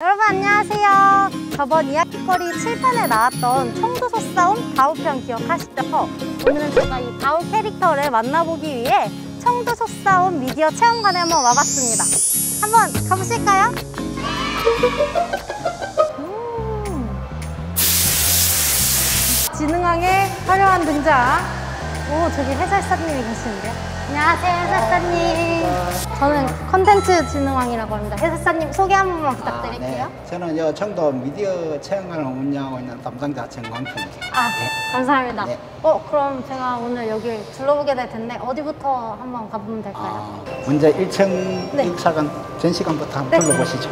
여러분 안녕하세요. 저번 이야기거리 7편에 나왔던 청두소 싸움 바우편 기억하시죠? 오늘은 제가 이 바우 캐릭터를 만나보기 위해 청두소 싸움 미디어 체험관에 한번 와봤습니다. 한번 가보실까요? 음. 지능왕의 화려한 등장. 오, 저기 해설사님이 계시는데요. 안녕하세요, 해설사님. 저는 컨텐츠 진흥왕이라고 합니다. 해설사님 소개 한 번만 부탁드릴게요. 네, 저는 여 청도 미디어 체험관을 운영하고 있는 담당자 정광표입니다. 아, 감사합니다. 네. 어, 그럼 제가 오늘 여기 둘러보게 될 텐데 어디부터 한번 가보면 될까요? 아, 먼저 1층 네. 육사관 전시관부터 한번 네. 둘러보시죠.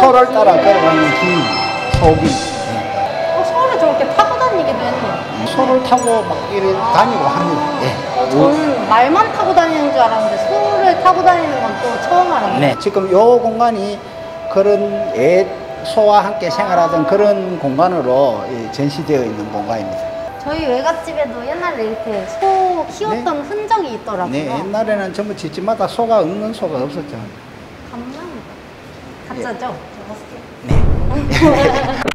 소를 따라 걸어가는 긴 소비. 네. 어, 서울에 저렇게 타고 다니기도 했네요. 소를 타고 막 이렇게 다니고 합니다. 네. 어, 저는 말만 타고 다니는 줄 알았는데 소를 타고 다니는 건 또 처음 알았네요. 네, 지금 요 공간이 그런 옛 소와 함께 생활하던 그런 공간으로 이 전시되어 있는 공간입니다. 저희 외갓집에도 옛날에 이렇게 소 키웠던 흔적이 있더라고요. 네, 옛날에는 전부 집집마다 소가 없는 소가 없었죠. 감사합니다. 가짜죠? 네.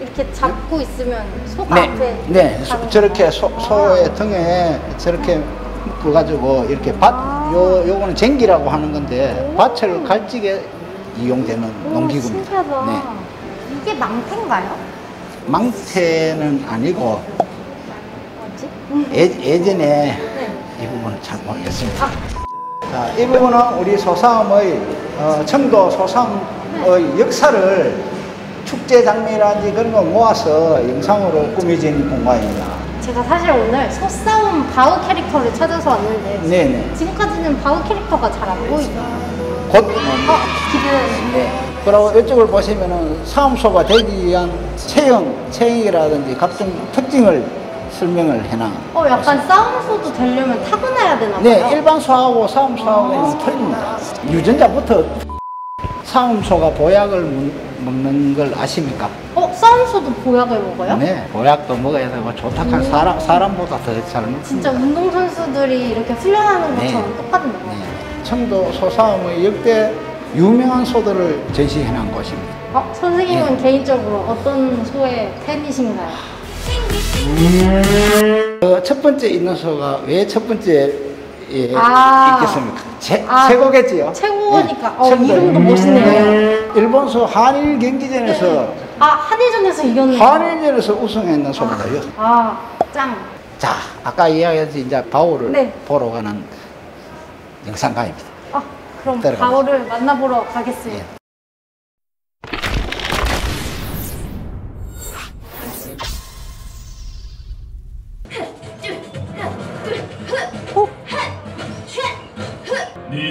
이렇게 잡고 있으면 소가 네, 앞에 네, 소- 저렇게? 소, 소의 등에 저렇게 묶어가지고 이렇게 밭, 아. 요, 요거는 쟁기라고 하는 건데 오. 밭을 갈지게 이용되는 오, 농기구입니다. 신기하다. 네. 이게 망태인가요? 망태는 아니고 뭐지? 예, 예전에 네. 이 부분은 잘 모르겠습니다. 아, 자, 이 부분은 우리 소싸움의 어, 청도 소싸움의 역사를 축제 장미라든지 그런 거 모아서 영상으로 꾸며진 공간입니다. 제가 사실 오늘 소싸움 바우 캐릭터를 찾아서 왔는데 네네. 지금까지는 바우 캐릭터가 잘 안 보이죠. 곧 어, 기대되는데. 네. 그리고 이쪽을 보시면은 사무소가 되기 위한 체형, 체형이라든지 각종 특징을 설명을 해놔. 어, 약간 싸움소도 되려면 타고나야 되나 봐요. 네, 일반 소하고 사무소하고는 틀립니다. 유전자부터 사무소가 보약을 먹- 먹는 걸 아십니까? 어, 싸움소도 보약을 먹어요? 네, 보약도 먹어야 되고 조탁한 사람, 사람보다 더잘 먹습니다. 진짜 운동선수들이 이렇게 훈련하는 네. 것처럼 똑같네요. 네. 청도 소싸움의 역대 유명한 소들을 전시해 놓은 곳입니다. 어, 선생님은 네. 개인적으로 어떤 소의 팬이신가요? 그첫 번째 있는 소가 왜 첫 번째에 아. 있겠습니까? 제, 아, 최고겠지요. 최고니까. 어, 청도. 이름도 멋있네요. 일본 소 한일 경기전에서 아, 한일전에서 이겼네요. 한일전에서 우승했는 소입니다요. 아, 짱. 자, 아까 이야기했듯이 이제 바울을 네. 보러 가는 영상가입니다. 아, 그럼 따라가보죠. 바오를 만나보러 가겠습니다. 예.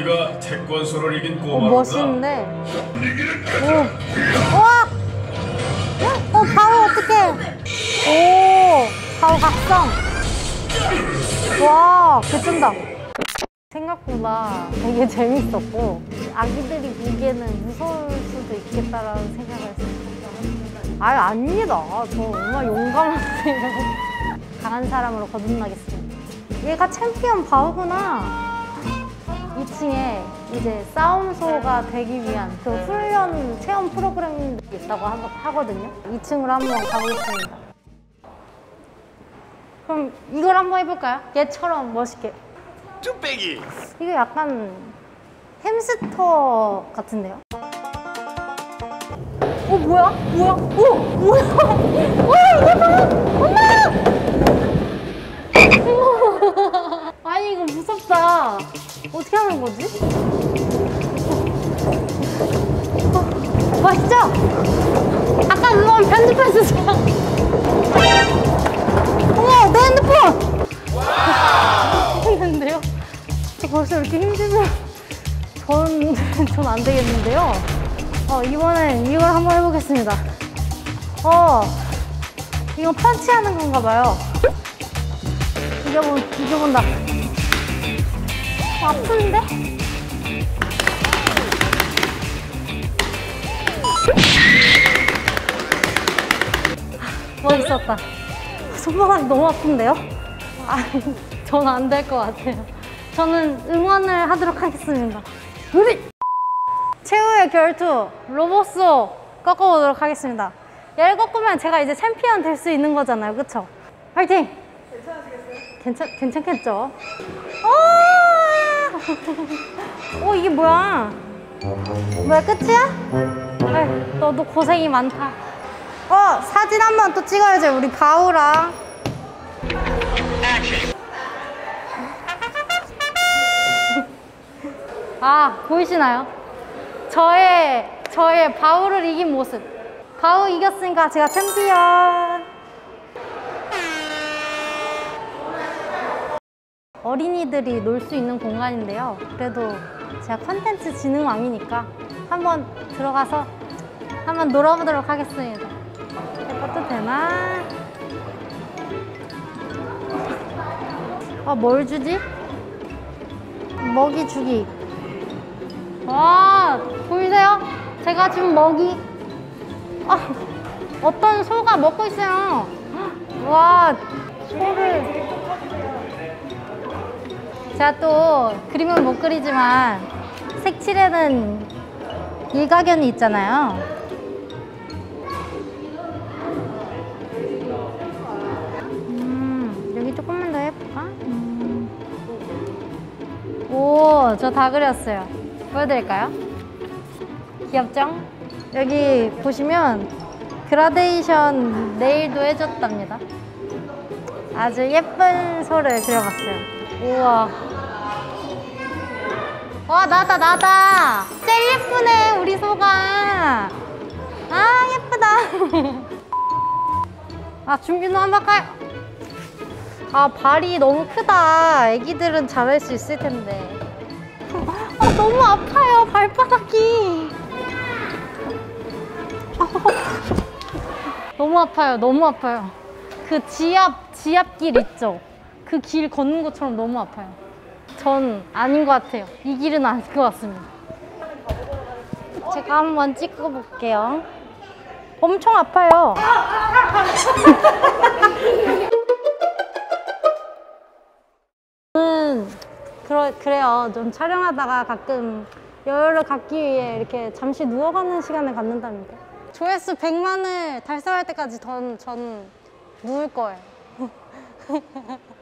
네가 태권소를 이긴 어, 꼬마구나. 멋있는데. 오. 우와! 어, 바오 어떡해. 오, 바오 각성. 와, 개쩐다. 생각보다 되게 재밌었고, 아기들이 보기에는 무서울 수도 있겠다라는 생각을 했어요. 아유, 아닙니다. 저 정말 용감한 강한 사람으로 거듭나겠습니다. 얘가 챔피언 바오구나. 2층에 이제 싸움소가 되기 위한 그 훈련 체험 프로그램이 있다고 하, 하거든요. 2층으로 한번 가보겠습니다. 그럼 이걸 한번 해볼까요? 얘처럼 멋있게. 쭈빼기. 이게 약간 햄스터 같은데요? 어 뭐야? 뭐야? 오 뭐야? 와 이거 봐! 엄마! 아니 이거 무섭다. 어떻게 하는 거지? 어, 맛있죠? 아까 그건 편집해주세요. 어머 내 핸드폰! 했는데요? 저 벌써 이렇게 힘들면 전, 전 안 되겠는데요? 어, 이번엔 이걸 한번 해보겠습니다. 어, 이건 펀치하는 건가 봐요. 이겨본, 이겨본다. 어, 아픈데? 아, 멋있었다. 손바닥이 너무 아픈데요? 아, 전 안 될 것 같아요. 저는 응원을 하도록 하겠습니다. 우리 최후의 결투 로보소 꺾어보도록 하겠습니다. 열 꺾으면 제가 이제 챔피언 될 수 있는 거잖아요. 그쵸? 화이팅! 괜찮, 괜찮겠죠? 오! 오, 이게 뭐야? 뭐야, 끝이야? 아이, 너도 고생이 많다. 어, 사진 한 번 또 찍어야죠. 우리 바우랑. 아, 보이시나요? 저의, 저의 바우를 이긴 모습. 바우 이겼으니까 제가 챔피언. 어린이들이 놀 수 있는 공간인데요. 그래도 제가 컨텐츠 진흥왕이니까 한번 들어가서 한번 놀아보도록 하겠습니다. 해봐도 되나? 아, 뭘 주지? 먹이 주기. 와, 보이세요? 제가 지금 먹이. 아, 어떤 소가 먹고 있어요. 와, 소를. 제가 또 그림은 못 그리지만 색칠에는 일가견이 있잖아요. 음, 여기 조금만 더 해볼까? 음. 오, 저 다 그렸어요. 보여드릴까요? 귀엽죠? 여기 보시면 그라데이션 네일도 해줬답니다. 아주 예쁜 소를 그려봤어요. 우와. 와, 나다, 나다. 제일 예쁘네, 우리 소가. 아, 예쁘다. 아, 준비는 한번 할까요? 아, 발이 너무 크다. 애기들은 잘할 수 있을 텐데. 아, 너무 아파요, 발바닥이. 너무 아파요, 너무 아파요. 그 지압, 지압길 있죠? 그 길 걷는 것처럼 너무 아파요. 전 아닌 것 같아요. 이 길은 아닌 것 같습니다. 제가 한번 찍어볼게요. 엄청 아파요. 저는 그러, 그래요. 좀 촬영하다가 가끔 여유를 갖기 위해 이렇게 잠시 누워가는 시간을 갖는답니다. 조회수 100만을 달성할 때까지 전, 전 누울 거예요.